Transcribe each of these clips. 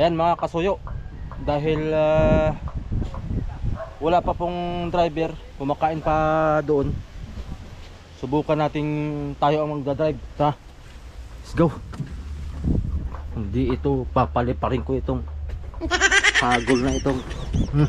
Ayan mga kasuyo. Dahil ah, wala pa pong driver, kumakain pa doon. Subukan nating tayo ang magdadrive. Tara. Let's go. Hindi ito papaliparin ko itong hagol na itong. Hmm.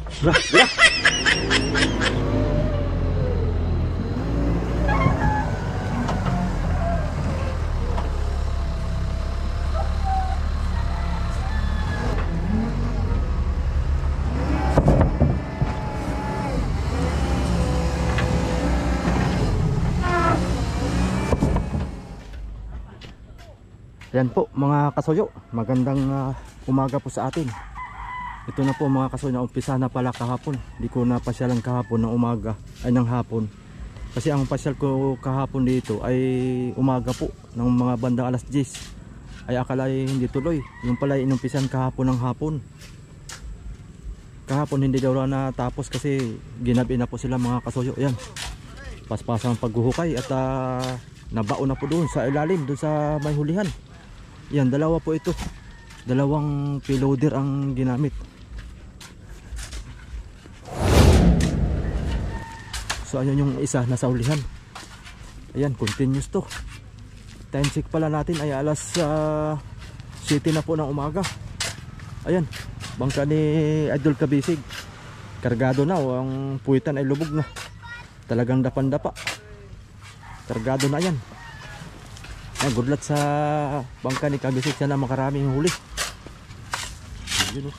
Yan po mga kasuyo, magandang ah, umaga po sa atin. Ito na po mga kasuyo, na umpisa na pala kahapon. Hindi ko na pasyalan kahapon ng umaga, ay ng hapon. Kasi ang pasyal ko kahapon dito ay umaga po, ng mga bandang alas 10. Ay akala ay hindi tuloy, yung pala ay inumpisan kahapon ng hapon. Kahapon hindi daw na natapos kasi ginabi na po sila mga kasuyo. Yan, paspasang paghuhukay at ah, nabaon na po doon sa ilalim, doon sa may hulihan. Yan, dalawa po ito. Dalawang payloader ang ginamit. So ayun yung isa nasa ulihan. Ayan, continuous to. Time check pala natin ay alas ah, 7 na po ng umaga. Ayan, bangka ni Idol Kabisig. Kargado na, o ang puwitan ay lubog na. Talagang dapan-dapa. Kargado na yan. Ah, good luck sa bangka ni Kabisik sana makaraming huli. Yun oh.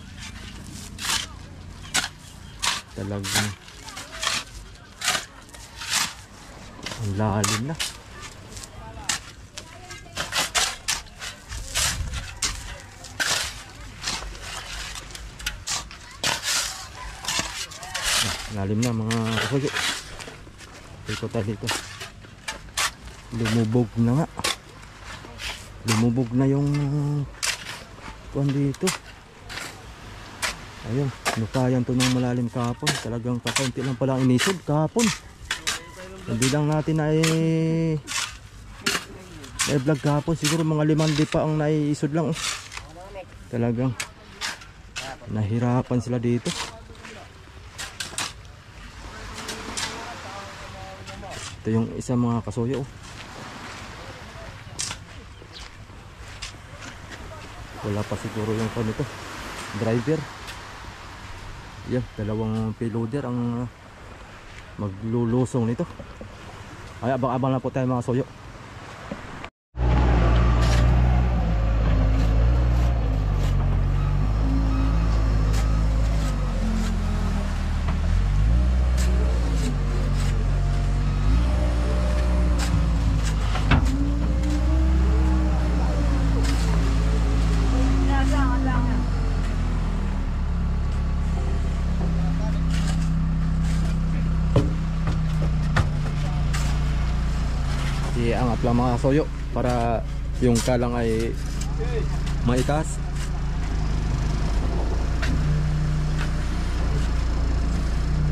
Talagang ang lalim na. Ah, lalim na mga kasoyo. Ikot tayo dito. Lumubog na nga lumubog na yung kuan dito. Ayun nukayan to ng malalim kahapon. Talagang kakaunti lang pala inisod kahapon. Hindi lang natin ay ay vlog kahapon. Siguro mga limandi pa ang naiisod lang oh. talagang nahirapan sila dito. Ito yung isa mga kasuyo oh. Wala pa siguro yung ano to driver. Yan dalawang payloader ang uh, maglulusong nito. Ay abang abang na po tayo mga soyo lang mga soyo para yung kalang ay maitaas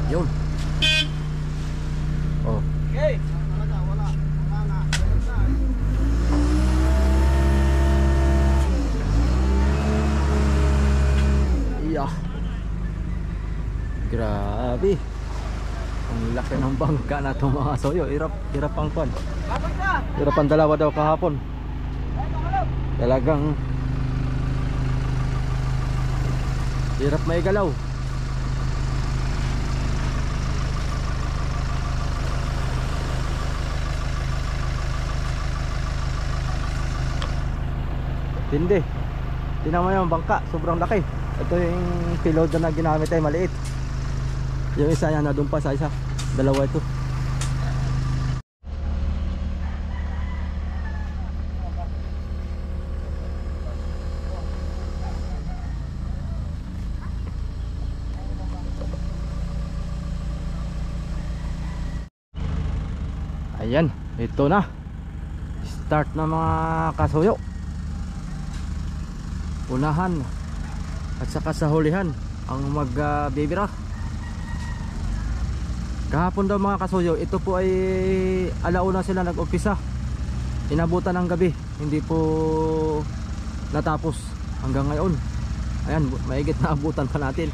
yun. Oh. Iya. Grabe. Ang laki ng bangka na itong mga soyo hirap hirap ang kwan hirap ang dalawa daw kahapon. Talagang hirap may galaw hindi tinan mo yung bangka sobrang laki. Ito yung payload na ginamit ay maliit. Yung isa yan na doon pa sa isa. Dalawa ito ayan ito na. Start na mga kasuyo. Unahan. At saka sa hulihan ang magbibira. Kahapon daw mga kasuyo ito po ay alauna sila nag-umpisa. Inabutan ng gabi hindi po natapos hanggang ngayon. Ayan, maigit na abutan pa natin.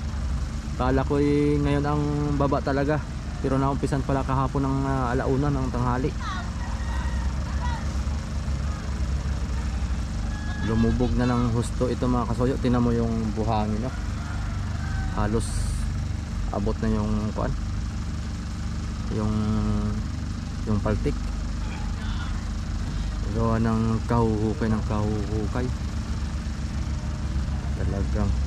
Kala ko ngayon ang baba talaga. Pero naumpisan pala kahapon ng ah, alauna ng tanghali. Lumubog na ng husto ito mga kasoyo. Tinan mo yung buhangin no? Halos abot na yung kuan. Yung yung paltik. Gawa ng kahuhukay ng kahuhukay. Talagang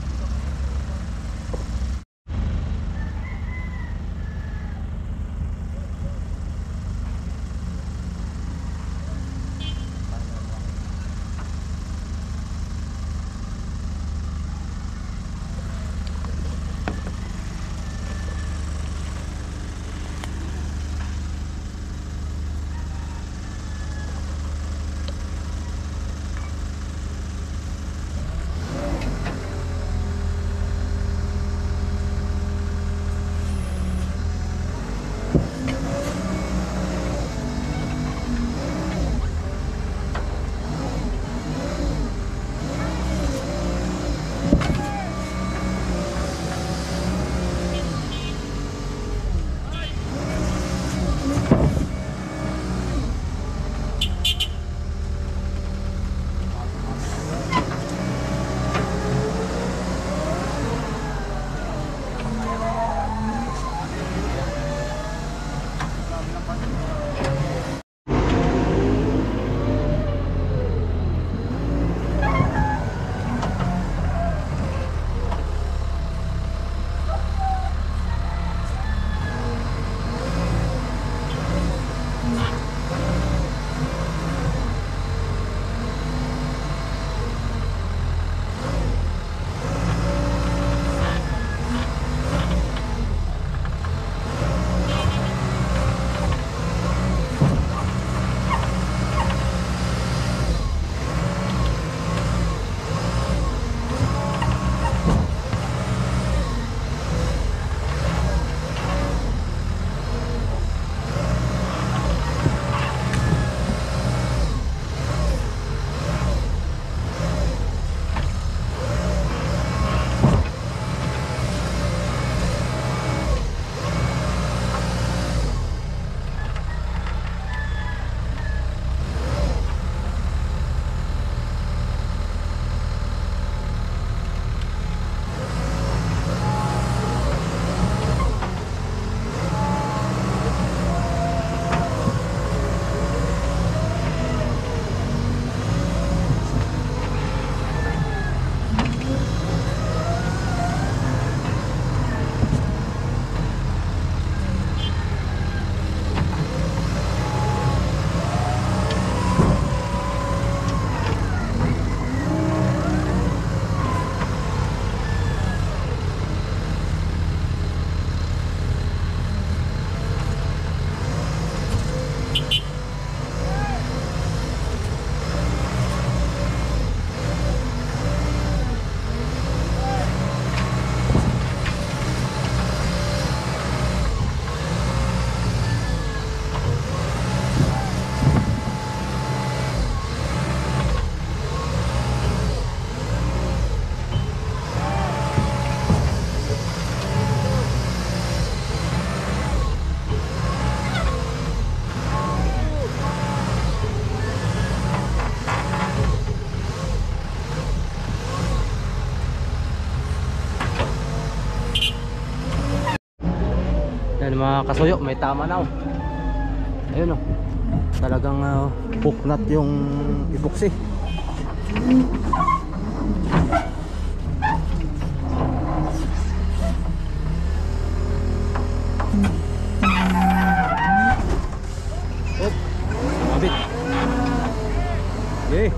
Yan mga kasuyo, may tama na oh. Ayun oh. Talagang uh, puknat yung epoxy. Op, mabit. Yay.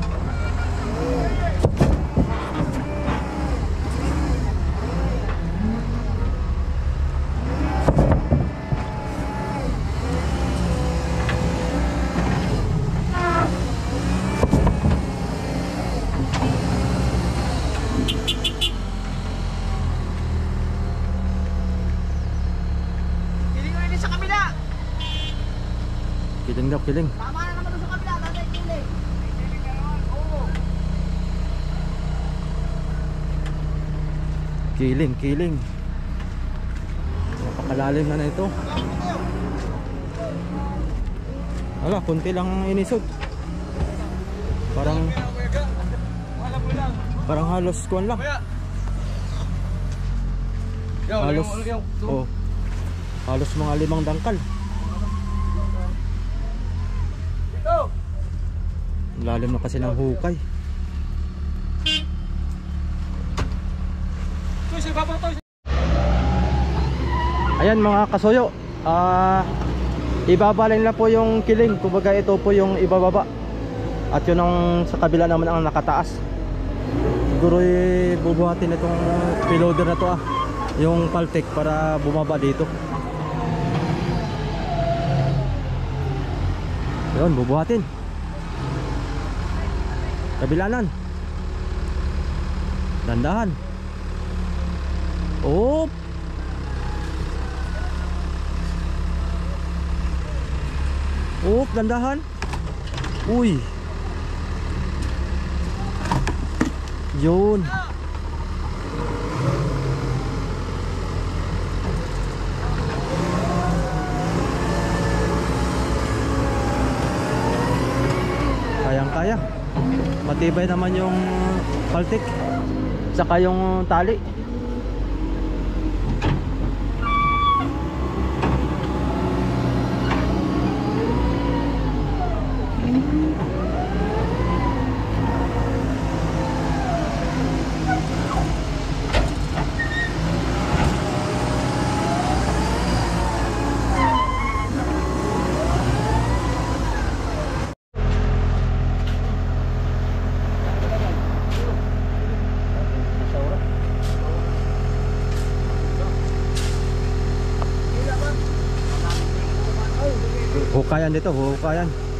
Kiling ulit sa kabila. Kiling daw, kiling. Tama na naman doon sa kabila. Tatay kiling. Oo. Kiling, kiling. Napakalalim na na ito. Wala, kunti lang ang inisod. Parang parang halos kuan lang. Halos oh. Halos mga limang dangkal. Ang Lalim na kasi ng hukay. Ayan mga kasuyo. Ah ibabalin na po yung kiling. Kumbaga ito po yung ibababa. At yun ang sa kabila naman ang nakataas. Siguro eh, bubuhatin itong piloder na to ah. Yung paltek para bumaba dito. Yun, bubuhatin. Kabilanan. Dandahan. Oh. Oh, dandahan. Uy. Yun. Kayang kaya. Matibay naman yung paltik. Saka yung tali. Hukayan dito, hukayan.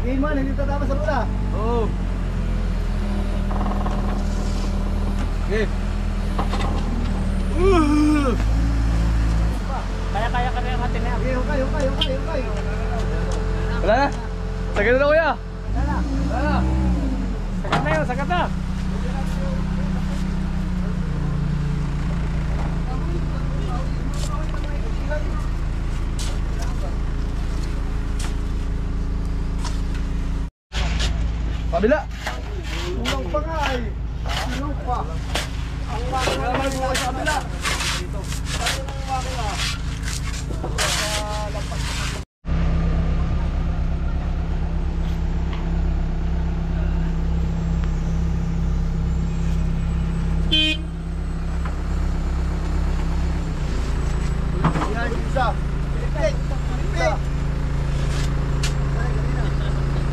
Tingin mo, hindi tatama sa lula. Oo. Okay. Kaya-kaya ka na yung hatin na. Okay, okay, okay, okay, okay. Wala na. Sagad na kuya. Wala na. Wala na. Sagad na yun, sagad na. Kabila. Tulong pa nga eh. Tulong pa. Ang makina naman sa kabila. Ano nang makina? Yan, isa. Pilipit. Pilipit.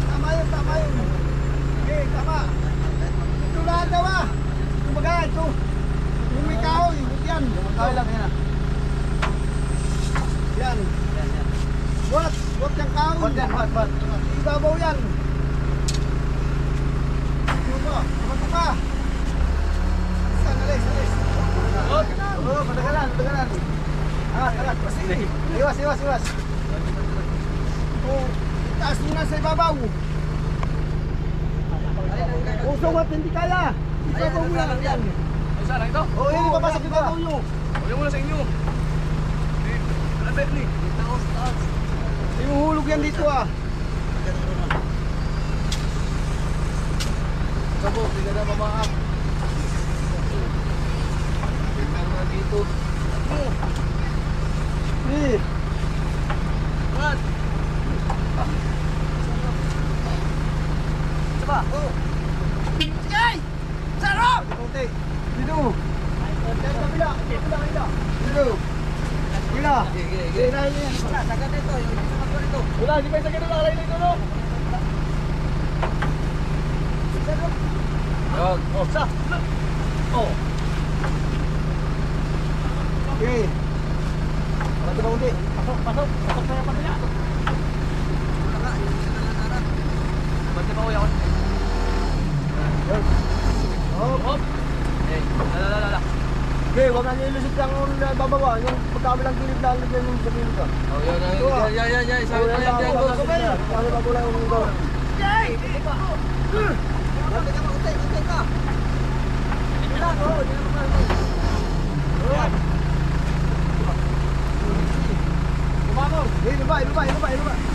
Tama yun, tama yun. Okay, tama. Ito lahat daw ah. Kumbaga, ito. Yung may kahoy, yan. Kahoy lang yan. Yan. What? What yung kahoy? What yan? What? What? Ibabaw yan. Ano ba? Ano ba? Saan? Alis, alis. Oo, oh, madagalan, madagalan. Angat, angat. Iwas, iwas, iwas. Oh, itaas mo na sa ibabaw. Usong at hindi kaya. Ibabaw mo lang yan. Ay, saan? Ito? Oh, yun, papasok yung ibabaw nyo. Huwag muna sa inyo. Eh, wala bet ni. Ihuhulog yan dito ah. Sabo, hindi na mamaak. Tingnan mo dito. Eh, What? Saba. konti. Dito. Kabila. Kabila, kabila. Dito. Kabila. Eh, na yan. Wala, di ba yung sakit na nakalay dito, no? Yun. Oh, sa. Oh. Okay. Dito ba konti? Pasok, pasok. Pasok na yung pamilya. Ba't di ba kuya ko? Oh, Hop. Eh, lala, lala, lala. Okay, wag na nilusot lang yung bababa. Yung pagkabilang kilid lang lagyan yung sa kilid ka. Oh, yan, yan, yan, yan, yan, yan. Sabi na yan, yan, boss. Kasi pagula yung mundo. Kumakaw. Eh, ibaba, ibaba, ibaba, ibaba. Baba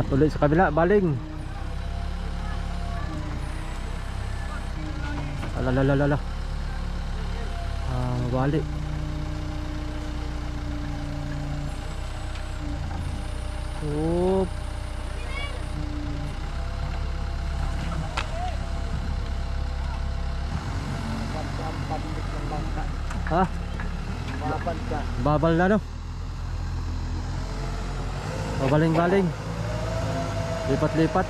Angat ulit sa kabila, baling. Alalalala. Ah, mabali. Oop. Ha? Mapad ka. Babal na no? Babaling-baling. Lipat-lipat.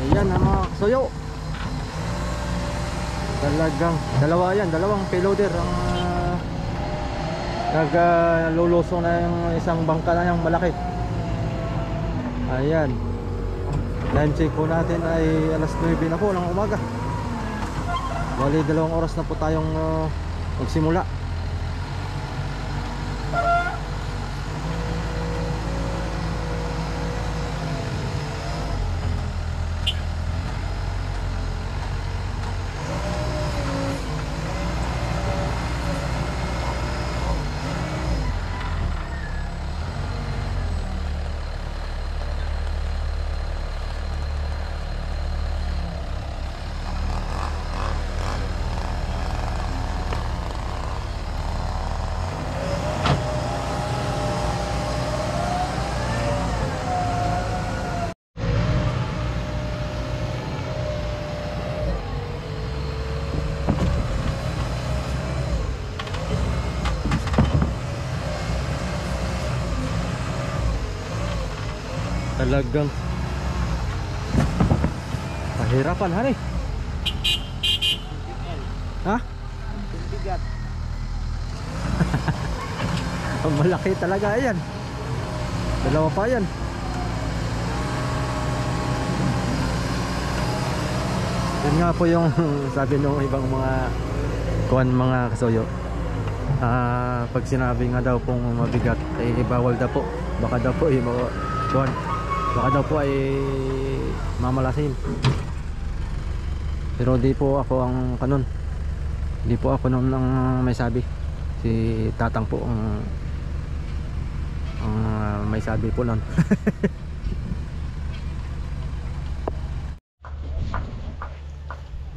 Ayan ang mga suyo. Talagang dalawa yan, dalawang payloader ang uh, naglulusong na yung isang bangka na yung malaki. Ayan. Time check po natin ay alas 9 na po ng umaga. Bali dalawang oras na po tayong uh, magsimula. Talagang Pahirapan hari. Ha? Bigat. Malaki talaga yan. Dalawa pa yan. Yun nga po yung sabi nung ibang mga kuan mga kasuyo. Ah, pag sinabi nga daw pong mabigat ay bawal daw po. Baka daw po ay ma- kuan. Baka daw po ay mamalasin. Pero di po ako ang kanon. Di po ako nung ang may sabi. Si Tatang po ang ang ah, may sabi po nun.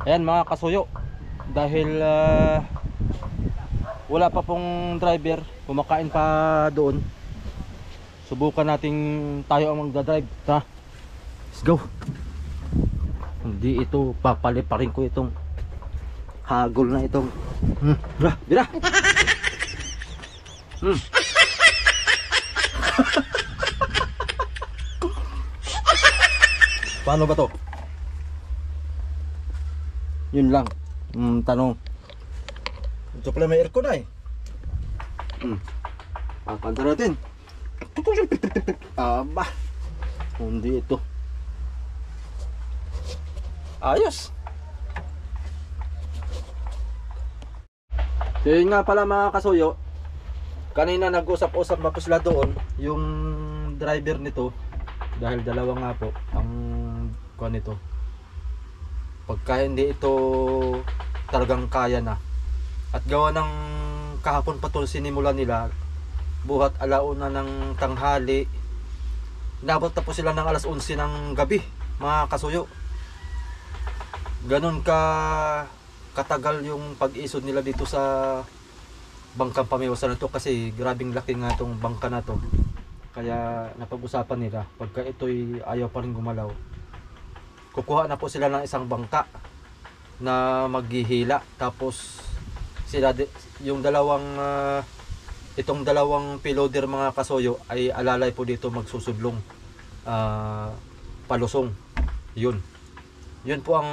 Ayan mga kasuyo. Dahil ah, wala pa pong driver, kumakain pa doon. Subukan nating tayo ang magdadrive. Ta. Let's go. Hindi ito papaliparin ko itong Hagol na itong. Hmm. Bira, bira. Hmm. Paano ba to? Yun lang. Hmm, tanong. Ito pala may aircon na eh. Hmm. Papanta natin. Aba. Hindi ito. Ayos. So yun nga pala mga kasuyo. Kanina nag-usap-usap na sila doon. Yung driver nito. Dahil dalawa nga po ang kuha nito. Pagka hindi ito talagang kaya na. At gawa ng kahapon pa to sinimula nila. Buhat alauna ng tanghali. Na po sila ng alas 11 ng gabi. Mga kasuyo. Ganon ka katagal yung pag-isod nila dito sa bangkang pamiwasan na to kasi grabing laki nga itong bangka na to kaya napag-usapan nila pagka ito'y ayaw pa rin gumalaw kukuha na po sila ng isang bangka na maghihila tapos sila yung dalawang ah, itong dalawang piloder mga kasoyo ay alalay po dito magsusudlong ah, palusong. Yun. Yun po ang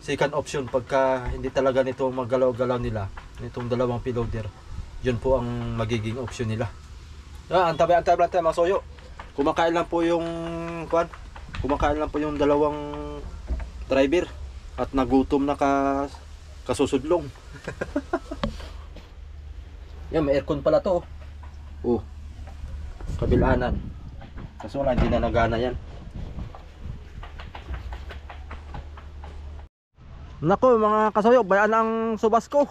second option pagka hindi talaga nito maggalaw-galaw nila nitong dalawang piloder. Yun po ang magiging option nila. Ah, antabay antabay tayo mga soyo kumakain lang po yung kwan kumakain lang po yung dalawang driver at nagutom na ka kasusudlong yan may aircon pala to oh, oh kabilanan kaso wala hindi na nagana yan Nako mga kasayo, bayan ang subas ko.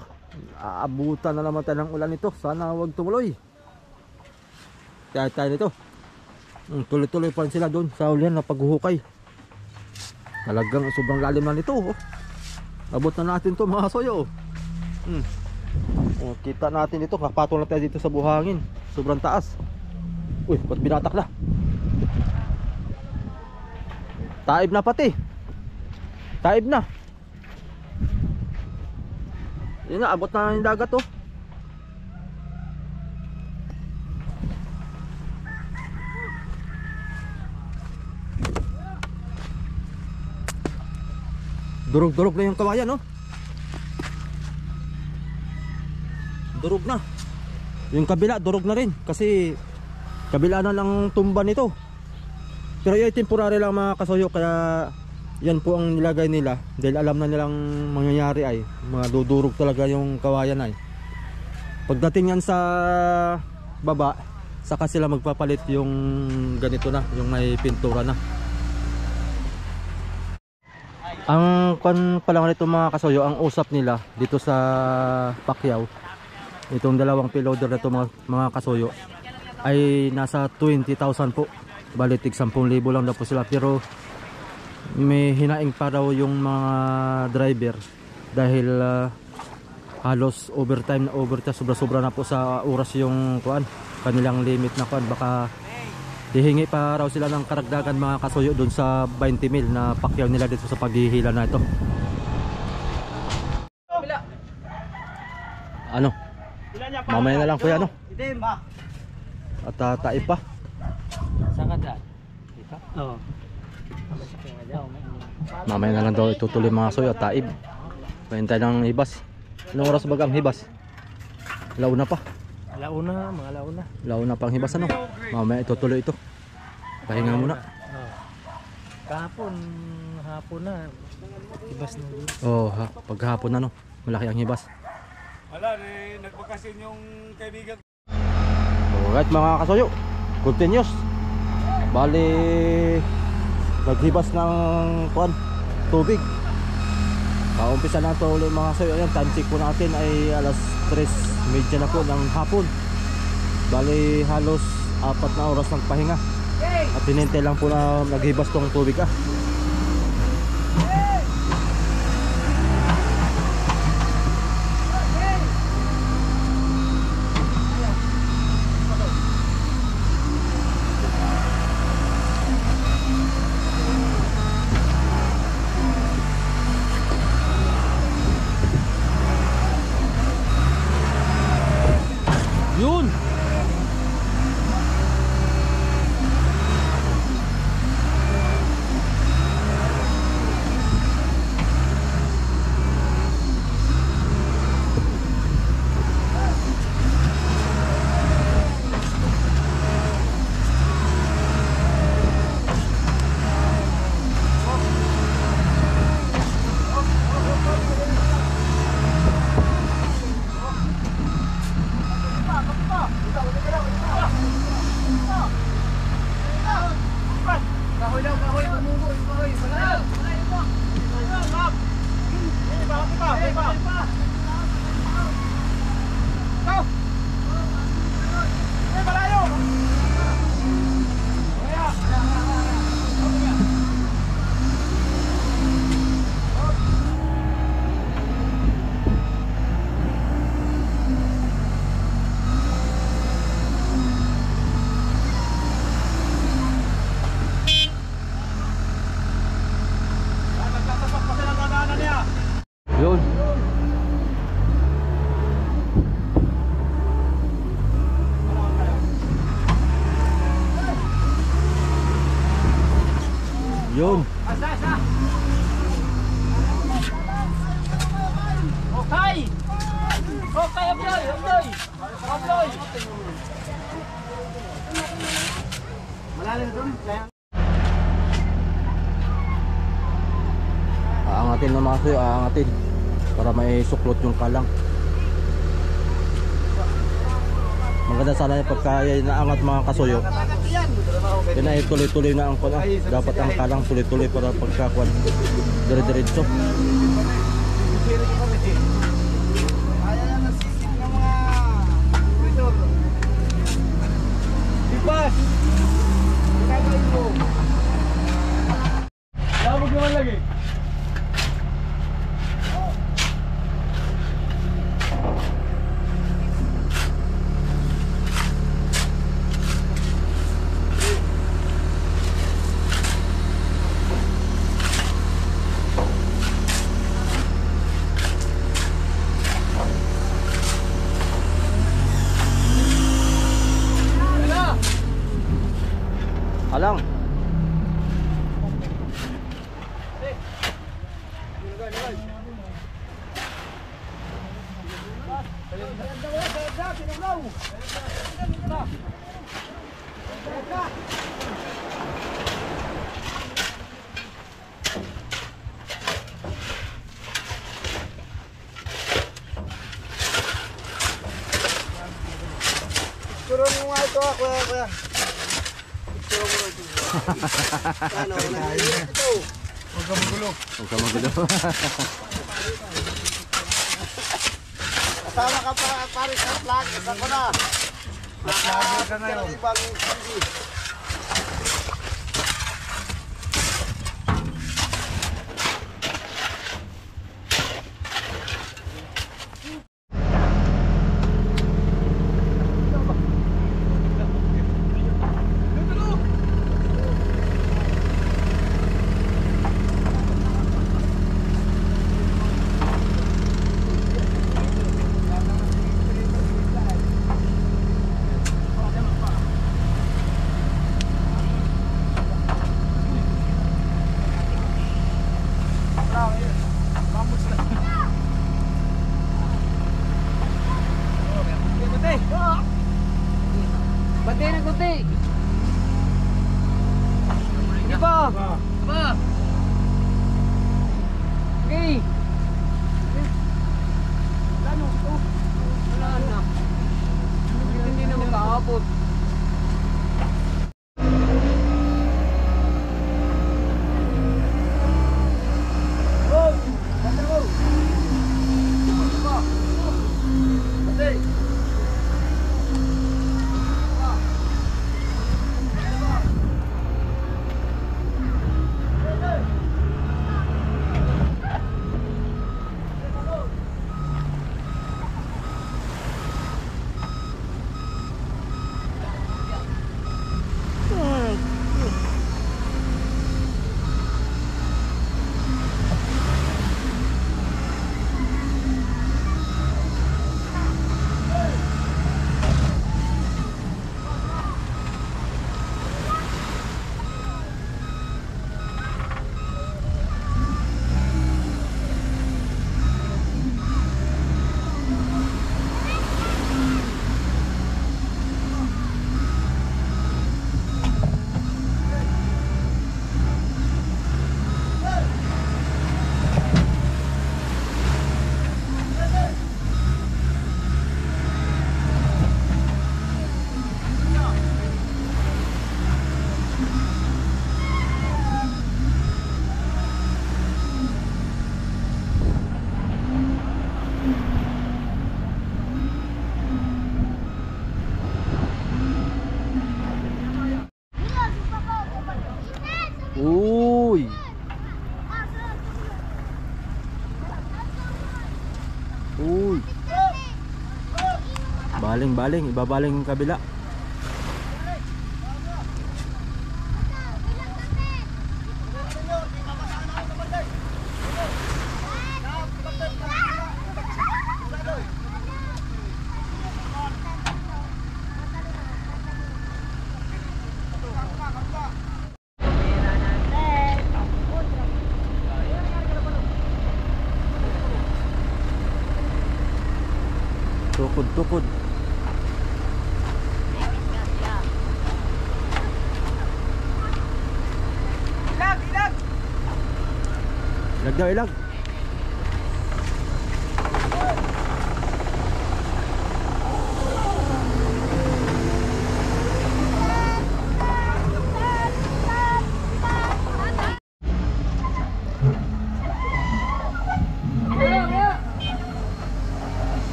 Aabutan na naman tayo ng ulan nito. Sana wag tumuloy. Kaya tayo nito. Mm, tuloy-tuloy pa sila doon sa ulihan na paghuhukay. Talagang sobrang lalim na nito. Oh. Abot na natin to mga kasayo. Mm. Oh, kita natin ito. Kapatol na tayo dito sa buhangin. Sobrang taas. Uy, ba't binatak na? Taib na pati. Taib na. Yun na, abot na yung dagat oh. Durog-durog na yung kawayan oh. Durog na. Yung kabila, durog na rin. Kasi kabila na lang tumba nito. Pero yun, temporary lang mga kasoyo. Kaya yan po ang nilagay nila dahil alam na nilang mangyayari ay madudurog talaga yung kawayan ay pagdating yan sa baba saka sila magpapalit yung ganito na yung may pintura na ang kan pa lang nito mga kasoyo ang usap nila dito sa Pacquiao itong dalawang piloder na ito mga, mga kasoyo ay nasa 20,000 po. Balitig 10,000 lang daw po sila. Pero may hinaing pa raw yung mga driver dahil ah, halos overtime na overtime. Sobra sobra na po sa oras yung kuan kanilang limit na kuan. Baka hihingi pa raw sila ng karagdagan mga kasuyo doon sa 20 mil na pakyaw nila dito sa paghihila na ito. Ano mamaya na lang kuya ano ma. at uh, taib pa Saan ka dyan? Dito? Oo. mamaya na lang daw itutuloy mga suyo at taib pahintay ng hibas anong oras baga ang hibas launa pa Launa, mga launa. launa pang hibas ano mamaya itutuloy ito pahinga muna Oo. Kahapon, hapon na. Ibas na dito. oh ha, paghapon ano malaki ang hibas Wala, eh, nagbakasin yung kaibigan. Alright mga kasuyo continuous bali naghibas ng kuan tubig. Kaumpisa na ito ulit mga kasuyo ayan time check po natin ay alas 3 na po ng hapon. Bali halos apat na oras ng pahinga. At tinintay lang po na naghibas tong tubig ah at mga kasuyo. Yun ay tuloy-tuloy na ang kuna ah. dapat ang kalang tuloy-tuloy para pagkakuan dire-diretso. Bye. ハハハ。baling baling ibabaling kabila.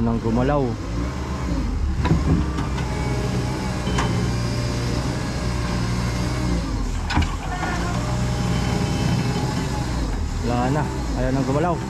Ayaw nang gumalaw. Wala na. Ayaw nang gumalaw.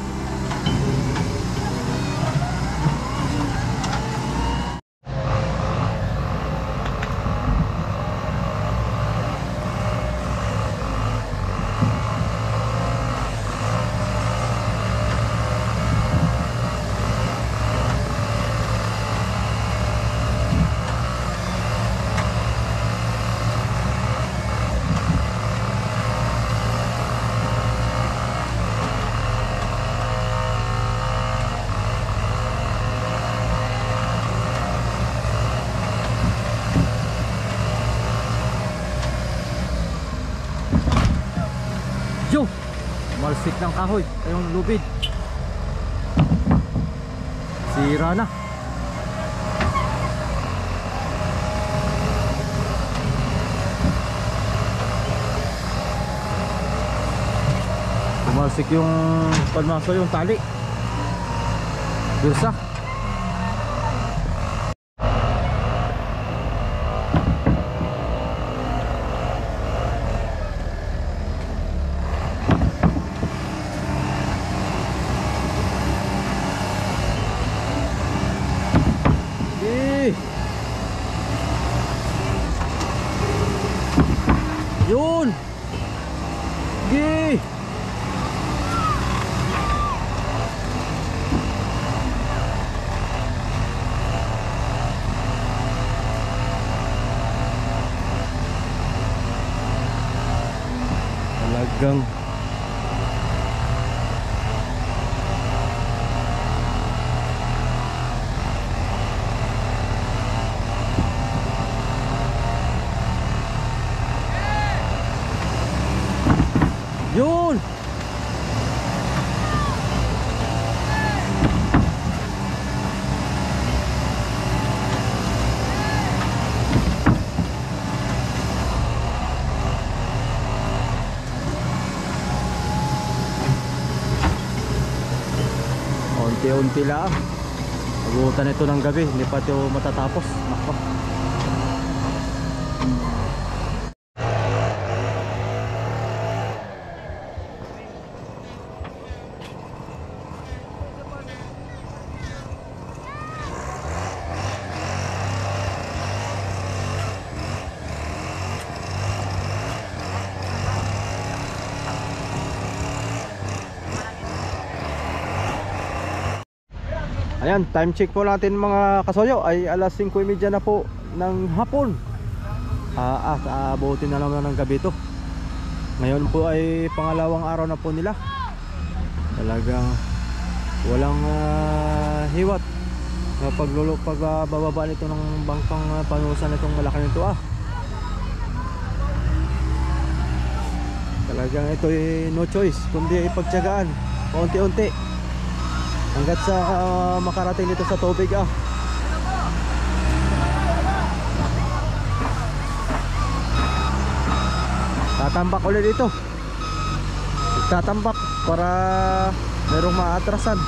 Kahoy. Ayong lubid. Sira na. Tumalsik yung palmaso yung tali. Dursa. Eh. Yun. Gi. Talagang Yun! Unti-unti lang. Agutan ito ng gabi, hindi pa ito matatapos. Ayan, time check po natin mga kasoyo ay alas 5.30 na po ng hapon. Ah, at aabutin na naman ng gabi to. Ngayon po ay pangalawang araw na po nila. Talagang walang ah, hiwat na paglulo pagbababa nito ng bangkang uh, panusan nitong malaki nito ah. Talagang ito ay no choice kundi ipagtiyagaan unti-unti hanggat sa ah, makarating dito sa tubig ah. Tatambak ulit dito. Tatambak para merong maatrasan.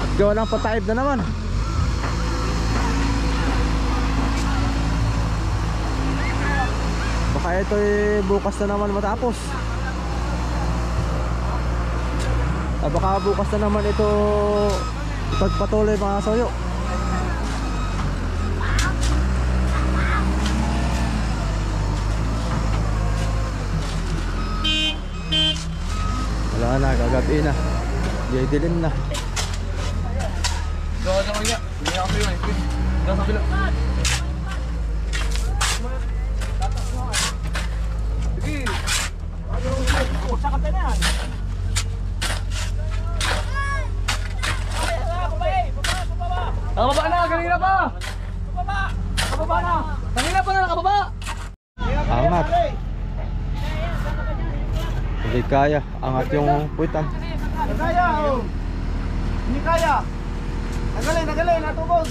At gawa ng patayib na naman. Baka ito eh, bukas na naman matapos. Ah, baka bukas na naman ito pagpatuloy mga soyo. Wala na, gagabi na. Di dilim na. Doon sa kanya. Hindi ako sa'yo. Doon sa bila. Sige. Nakababa na, kanina pa! Nakababa! Nakababa na! Kanina pa na nakababa! Angat. Hindi kaya. Angat yung puwitan. Kaya oh. Hindi kaya. Nagalay, nagalay, natubog.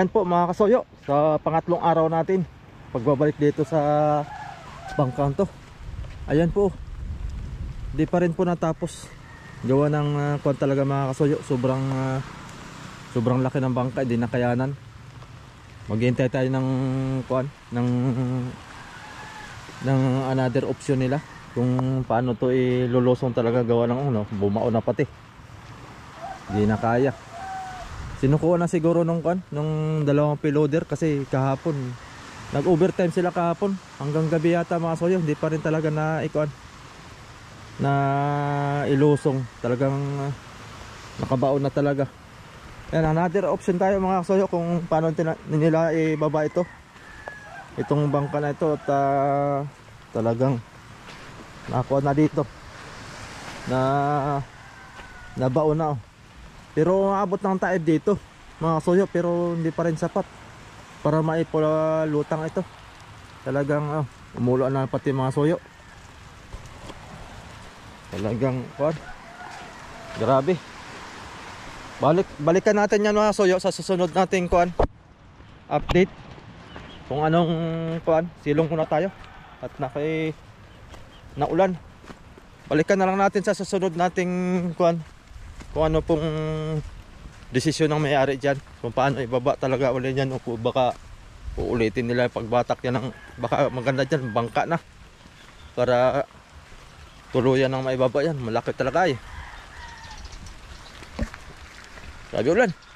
Ayan po mga kasoyo, sa pangatlong araw natin pagbabalik dito sa bangkang to. Ayan po. Di pa rin po natapos. Gawa ng uh, kwan talaga mga kasoyo, sobrang ah, sobrang laki ng bangka, di nakayanan. Maghihintay tayo ng kwan, ng ng another option nila kung paano to ilulusong talaga gawa ng ano, bumao na pati. Di na kaya. Sinukuha na siguro nung kan, nung dalawang piloder kasi kahapon nag-overtime sila kahapon hanggang gabi yata mga soyo, hindi pa rin talaga na ikuan na ilusong. Talagang uh, nakabaon na talaga. Yan, another option tayo mga soyo kung paano nila ibaba ito. Itong bangka na ito at ah, talagang Nakuha na dito. Na nabaon na oh. Pero abot ng taib dito. Mga suyo pero hindi pa rin sapat. Para maipula lutang ito. Talagang oh, umulo na pati mga suyo. Talagang kuan. Grabe. Balik balikan natin yan mga suyo sa susunod nating kuan. Update kung anong kuan, silong muna tayo at nakay naulan. Balikan na lang natin sa susunod nating kuan kung ano pong desisyon ng may-ari diyan kung paano ibaba talaga uli yan o baka uulitin nila pagbatak yan ng baka maganda diyan bangka na. Para tuluyan ng maibaba yan. Malaki talaga eh. Sabi ulan